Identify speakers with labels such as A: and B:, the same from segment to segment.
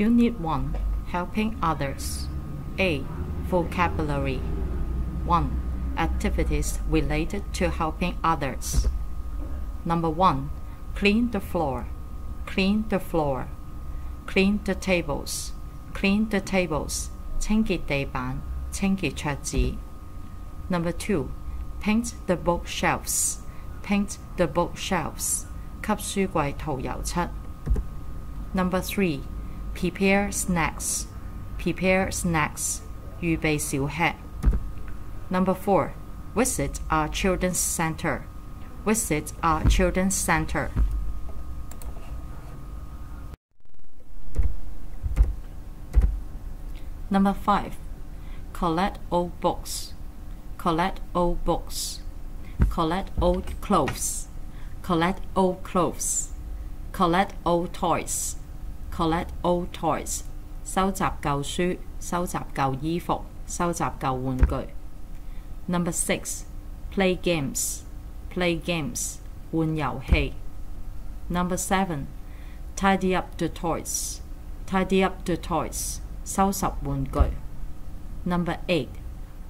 A: Unit 1. Helping others. A. Vocabulary 1. Activities related to helping others. Number 1. Clean the floor. Clean the floor. Clean the tables. Clean the tables. 清潔地板，清潔桌子。Number two, paint the bookshelves. Paint the bookshelves. 給書櫃塗油漆。Number three, Prepare snacks. Prepare snacks. 预备小吃。Number 4. Visit our children's center. Visit our children's center. Number 5. Collect old books. Collect old books. Collect old clothes. Collect old clothes. Collect old toys. Collect old toys. 收集旧书，收集旧衣服，收集旧玩具。Number six, play games. Play games. 玩游戏。Number seven, tidy up the toys. Tidy up the toys. 收拾玩具。Number eight,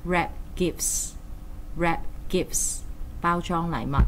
A: wrap gifts. Wrap gifts. 包装礼物。